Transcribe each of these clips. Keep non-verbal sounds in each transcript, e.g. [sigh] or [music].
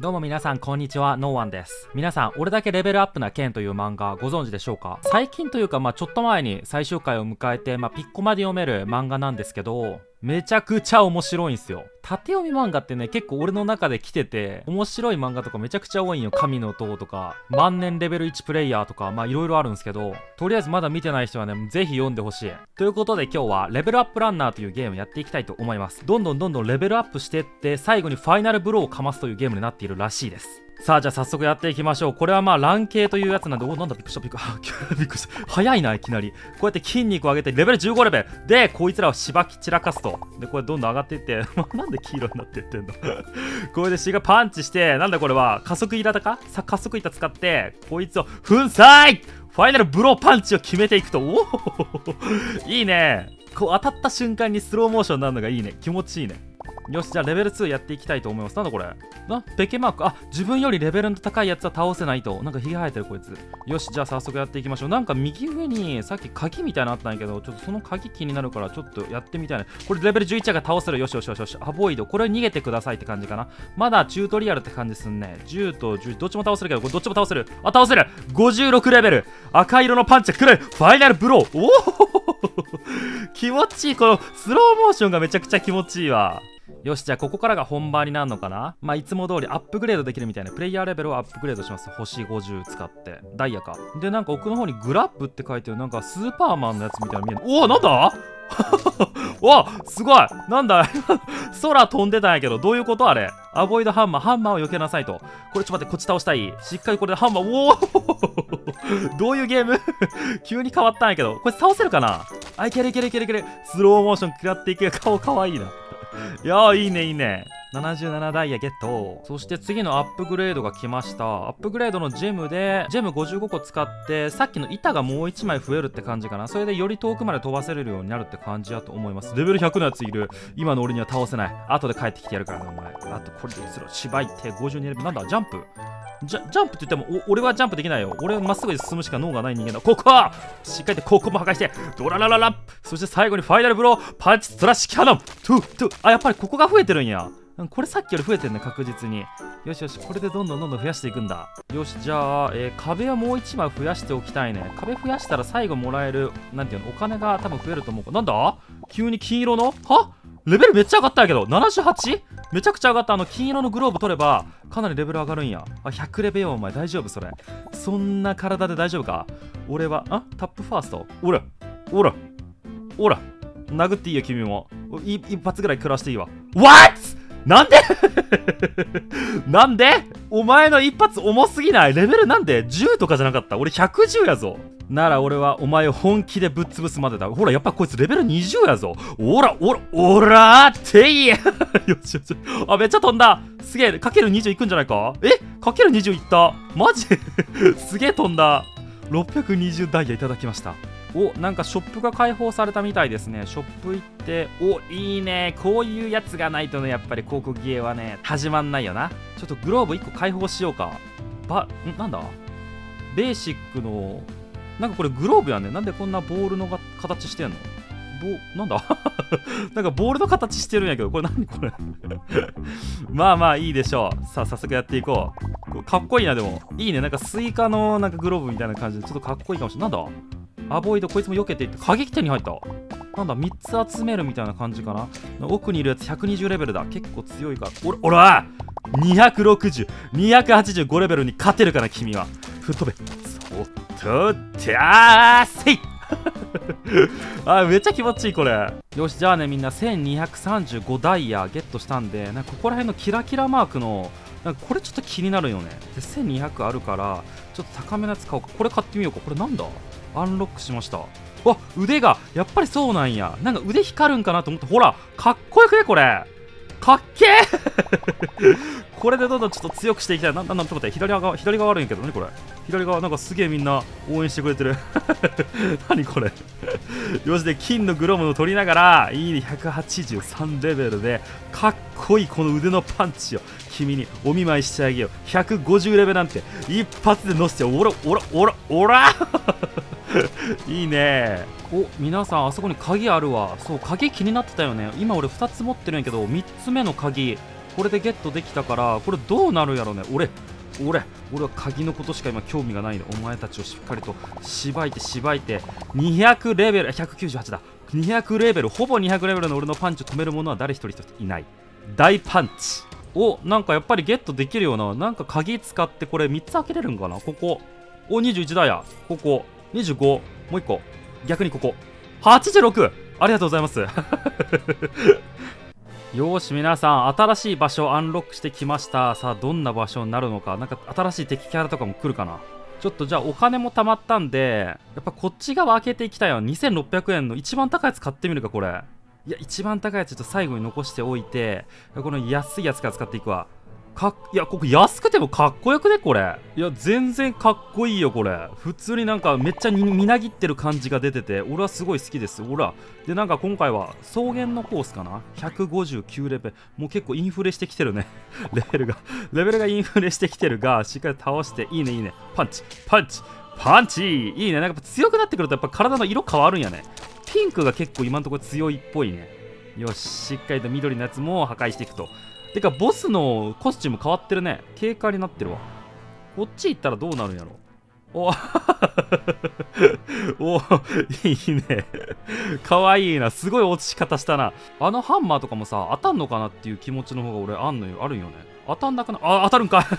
どうも皆さんこんにちは、ノーワンです。皆さん、俺だけレベルアップな剣という漫画ご存知でしょうか？最近というか、まあちょっと前に最終回を迎えて、まあピッコまで読める漫画なんですけど、めちゃくちゃ面白いんすよ。縦読み漫画ってね、結構俺の中で来てて、面白い漫画とかめちゃくちゃ多いんよ。神の塔とか、万年レベル1プレイヤーとか、まあいろいろあるんですけど、とりあえずまだ見てない人はね、ぜひ読んでほしい。ということで今日は、レベルアップランナーというゲームやっていきたいと思います。どんどんどんどんレベルアップしてって、最後にファイナルブローをかますというゲームになっているらしいです。さあ、じゃあ早速やっていきましょう。これはまあ、乱系というやつなんで、お、なんだ、びっくりした、びっくりした。[laughs] びっくりした。早いな、いきなり。こうやって筋肉を上げて、レベル15レベル。で、こいつらをしばき散らかすと。で、これどんどん上がっていって、[laughs] なんで黄色になっていってんの？[laughs] これでしがパンチして、なんだこれは、加速板だか？さ、加速板使って、こいつを、粉砕ファイナルブローパンチを決めていくと、おおいいね。こう当たった瞬間にスローモーションになるのがいいね。気持ちいいね。よし、じゃあレベル2やっていきたいと思います。なんだこれ？な？ペケマーク？あ、自分よりレベルの高いやつは倒せないと。なんかひげ生えてるこいつ。よし、じゃあ早速やっていきましょう。なんか右上にさっき鍵みたいなのあったんやけど、ちょっとその鍵気になるからちょっとやってみたいな。これレベル11が倒せる。よしよしよしよし。アボイド。これ逃げてくださいって感じかな。まだチュートリアルって感じすんね。10と10、どっちも倒せるけど、これどっちも倒せる。あ、倒せる !56 レベル赤色のパンチが来るファイナルブローおお [laughs] 気持ちいいこのスローモーションがめちゃくちゃ気持ちいいわ。よし、じゃあここからが本番になるのかな？まあ、いつも通りアップグレードできるみたいな、プレイヤーレベルをアップグレードします。星50使って。ダイヤか。で、なんか奥の方にグラップって書いてる、なんかスーパーマンのやつみたいな見える。おお、なんだ？[laughs] わすごいなんだ？[laughs] 空飛んでたんやけど、どういうことあれ？アボイドハンマー、ハンマーを避けなさいと。これちょっと待って、こっち倒したい。しっかりこれでハンマー、おお [laughs] どういうゲーム？急に変わったんやけど。これ倒せるかな？あ、いけるいけるいけるいける。スローモーション食らっていく。顔かわいいな。いやーいいねいいね。77ダイヤゲット。そして次のアップグレードが来ました。アップグレードのジェムでジェム55個使ってさっきの板がもう1枚増えるって感じかな。それでより遠くまで飛ばせれるようになるって感じやと思います。レベル100のやついる。今の俺には倒せない。後で帰ってきてやるからなお前。あとこれでいつろ芝居って52レベル。なんだジャンプ。ジャジャンプって言っても俺はジャンプできないよ。俺はまっすぐに進むしか脳がない人間だ。ここはしっかりとここも破壊してドララララそして最後にファイナルブローパンチストラッシュキャノン。トゥトゥ。あやっぱりここが増えてるんや。これさっきより増えてるね確実に。よしよしこれでどんどんどんどん増やしていくんだ。よしじゃあ、えー、壁はもう1枚増やしておきたいね。壁増やしたら最後もらえるなんていうのお金が多分増えると思うなんだ？急に金色の？は？レベルめっちゃ上がったやけど。78? めちゃくちゃ上がった。あの金色のグローブ取ればかなりレベル上がるんや。あ100レベルよお前。大丈夫？それ。そんな体で大丈夫か？俺はあ？タップファースト？おらおらおら。殴っていいよ君も。一発ぐらい食らしていいわ。What? なんで？なんで？お前の一発重すぎない？レベルなんで ?10 とかじゃなかった？俺110やぞなら俺はお前を本気でぶっ潰すまでだ。ほら、やっぱこいつレベル20やぞ。おら、おら、おらーてい [laughs] よしよし。あ、めっちゃ飛んだ。すげえ、かける20いくんじゃないか？え？かける20いった？マジ？[laughs] すげえ飛んだ。620ダイヤいただきました。おなんかショップが開放されたみたいですねショップ行っておいいねこういうやつがないとねやっぱり広告芸はね始まんないよなちょっとグローブ1個開放しようかばなんだ？ベーシックのなんかこれグローブやねなんでこんなボールのが形してんの？ボなんだ？[laughs] なんかボールの形してるんやけど、これ何これ？[laughs] まあまあいいでしょう。さあ、早速やっていこう。かっこいいな、でも。いいね。なんかスイカのなんかグローブみたいな感じで、ちょっとかっこいいかもしれない。なんだ？ Avoid、こいつも避けていって、過激点に入った。なんだ、3つ集めるみたいな感じかな。奥にいるやつ120レベルだ。結構強いから。おら、おら !260、285レベルに勝てるかな、君は。吹っ飛べ。そっとってあーせいあ [laughs] めっちゃ気持ちいいこれよしじゃあねみんな1235ダイヤゲットしたんでなんかここら辺のキラキラマークのなんかこれちょっと気になるよねで1200あるからちょっと高めのやつ買おうか。これ買ってみようか。これなんだ？アンロックしました。わ腕がやっぱりそうなんや。なんか腕光るんかなと思って。ほらかっこよくねこれ。かっけー [laughs] これでどんどんちょっと強くしていきたい。な、なんなん、ちょっと待って、左側、左側悪いんやけどね、これ。左側、なんかすげえみんな応援してくれてる。[laughs] 何これ。よしで、金のグローブを取りながら、いいね、183レベルで、かっこいいこの腕のパンチを、君にお見舞いしてあげよう。150レベルなんて、一発で乗せて、おら、おら、おら、おら。[laughs] いいね。お皆さんあそこに鍵あるわ。そう鍵気になってたよね。今俺2つ持ってるんやけど3つ目の鍵これでゲットできたからこれどうなるやろね。俺俺俺は鍵のことしか今興味がないの。お前たちをしっかりとしばいてしばいて。200レベル198だ。200レベルほぼ200レベルの俺のパンチを止める者は誰一人いない。大パンチ。おなんかやっぱりゲットできるようななんか鍵使ってこれ3つ開けれるんかな？ここ。お21だや。ここ。25もう1個。逆にここ。86ありがとうございます。[laughs] よし皆さん新しい場所をアンロックしてきました。さあどんな場所になるのか。なんか新しい敵キャラとかも来るかな？ちょっとじゃあお金も貯まったんでやっぱこっち側開けていきたいわ。2600円の一番高いやつ買ってみるかこれ。いや一番高いやつちょっと最後に残しておいてこの安いやつから使っていくわ。かいやここ安くてもかっこよくねこれ。いや全然かっこいいよこれ。普通になんかめっちゃみなぎってる感じが出てて俺はすごい好きです。ほら。でなんか今回は草原のコースかな？159レベル。もう結構インフレしてきてるね。[laughs] レベルが。レベルがインフレしてきてるがしっかり倒していいねいいね。パンチ。パンチ。パンチ。いいね。なんか強くなってくるとやっぱ体の色変わるんやね。ピンクが結構今のところ強いっぽいね。よししっかりと緑のやつも破壊していくと。てかボスのコスチューム変わってるね。警戒になってるわ。こっち行ったらどうなるんやろ。お [laughs] おいいね。かわいいな。すごい落ち方したな。あのハンマーとかもさ当たんのかなっていう気持ちの方が俺あんのよ。あるんよね。当たんなくなあ当たるんか。[laughs]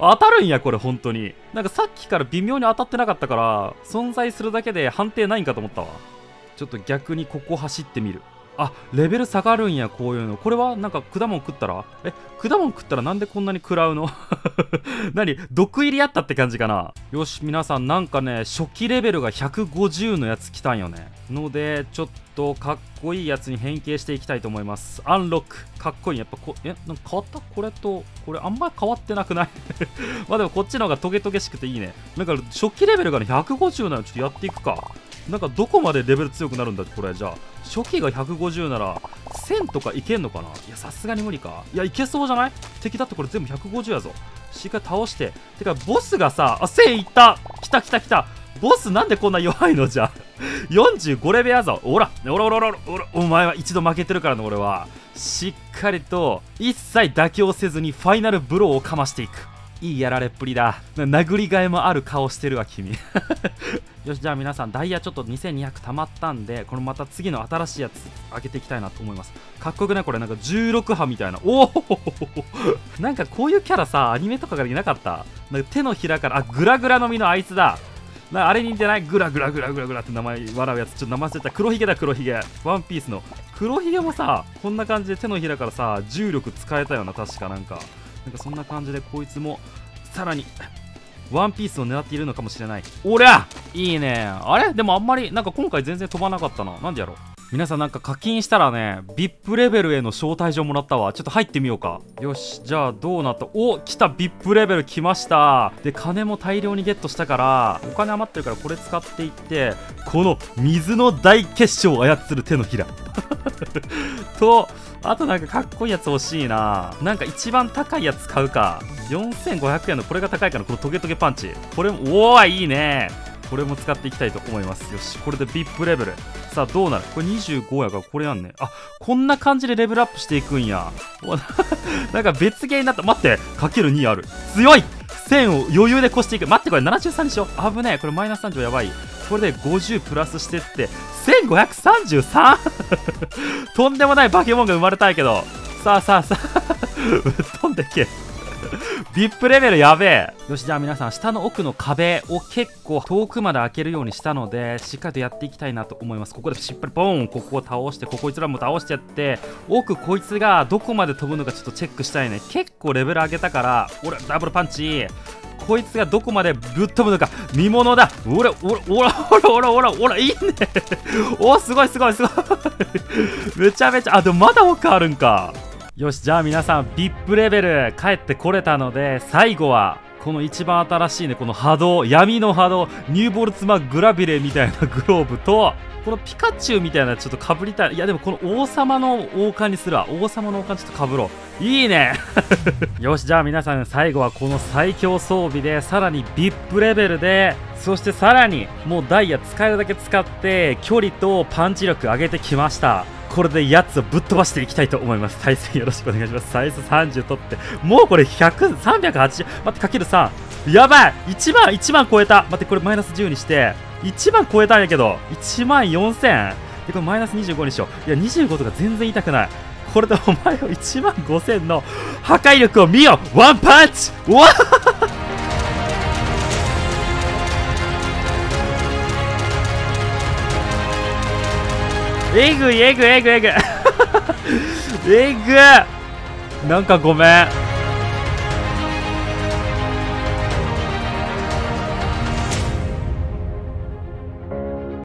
当たるんやこれ本当に。なんかさっきから微妙に当たってなかったから存在するだけで判定ないんかと思ったわ。ちょっと逆にここ走ってみる。あレベル下がるんやこういうの。これはなんか果物食ったら？え果物食ったらなんでこんなに食らうの？[laughs] 何？毒入りあったって感じかな？よし皆さんなんかね初期レベルが150のやつ来たんよね。のでちょっとかっこいいやつに変形していきたいと思います。アンロック。かっこいい。やっぱこえなんか変わった？これとこれあんまり変わってなくな。い [laughs] まあでもこっちの方がトゲトゲしくていいね。なんか初期レベルがね150なのちょっとやっていくか。なんかどこまでレベル強くなるんだこれ。じゃあ初期が150なら1000とかいけんのかな？いやさすがに無理か。いやいけそうじゃない？敵だってこれ全部150やぞ。しっかり倒して。てかボスがさあ1000いった。来た来た来た。ボスなんでこんな弱いのじゃ？45レベルやぞ。おらおらおらおらおらお前は一度負けてるからね俺は。しっかりと一切妥協せずにファイナルブローをかましていく。いいやられっぷりだ。殴りがいもある顔してるわ君。[laughs] よしじゃあ皆さんダイヤちょっと2200溜まったんでこれまた次の新しいやつ開けていきたいなと思います。かっこよくない？これなんか16波みたいな。おお [laughs] なんかこういうキャラさアニメとかからいなかった？なんか手のひらからあグラグラの実のあいつだ。なあれに似てない？グラグラグラグラグラって名前笑うやつ。ちょっと名前忘れた。黒ひげだ黒ひげ。ワンピースの。黒ひげもさこんな感じで手のひらからさ重力使えたよな確かなんか。なんかそんな感じでこいつもさらにワンピースを狙っているのかもしれない。おりゃ!いいね。あれ？でもあんまりなんか今回全然飛ばなかったな。なんでやろう。皆さんなんか課金したらね VIP レベルへの招待状もらったわ。ちょっと入ってみようか。よし。じゃあどうなった？お来た。VIP レベル来ました。で金も大量にゲットしたからお金余ってるからこれ使っていってこの水の大結晶を操る手のひら。[laughs] とあとなんかかっこいいやつ欲しいな。なんか一番高いやつ買うか。4500円のこれが高いかな。このトゲトゲパンチ。これもおおいいね。これも使っていきたいと思います。よしこれで VIP レベル。さあどうなる？これ25やからこれやんね。あこんな感じでレベルアップしていくんや。[laughs] なんか別ゲーになった。待ってかける2ある。強い。1000を余裕で越していく。待ってこれ73にしよう危ねえ。これマイナス30やばい。これで50プラスしてって1533 [laughs] とんでもない化け物が生まれたいけど。さあさあさあ。[laughs] 飛んでけ。VIP レベルやべえ。よしじゃあ皆さん下の奥の壁を結構遠くまで開けるようにしたのでしっかりとやっていきたいなと思います。ここでしっかりボーンここを倒してここいつらも倒してやって奥こいつがどこまで飛ぶのかちょっとチェックしたいね。結構レベル上げたから俺ダブルパンチ。こいつがどこまでぶっ飛ぶのか。見ものだ。おらおらおらおらおらおらいいね。[laughs] おすごいすごいすごい。[laughs] めちゃめちゃあでもまだ奥あるんか。よしじゃあ皆さん VIP レベル帰ってこれたので最後はこの一番新しいねこの波動闇の波動ニューボルツマグラビレみたいなグローブとこのピカチュウみたいなちょっとかぶりたい。いやでもこの王様の王冠にするわ。王様の王冠ちょっとかぶろう。いいね。[laughs] よしじゃあ皆さん最後はこの最強装備でさらに VIP レベルでそしてさらにもうダイヤ使えるだけ使って距離とパンチ力上げてきました。これでやつをぶっ飛ばしていきたいと思います。対戦よろしくお願いします。サイズ30取って。もうこれ100、380待ってかける3やばい1万1万超えた。待ってこれマイナス10にして。1万超えたんやけど1万4000でこれマイナス25にしよう。いや25とか全然痛くない。これでお前を1万5000の破壊力を見よ。ワンパンチ。わっえぐいえぐいえぐいえぐい。えぐ [laughs] なんかごめん。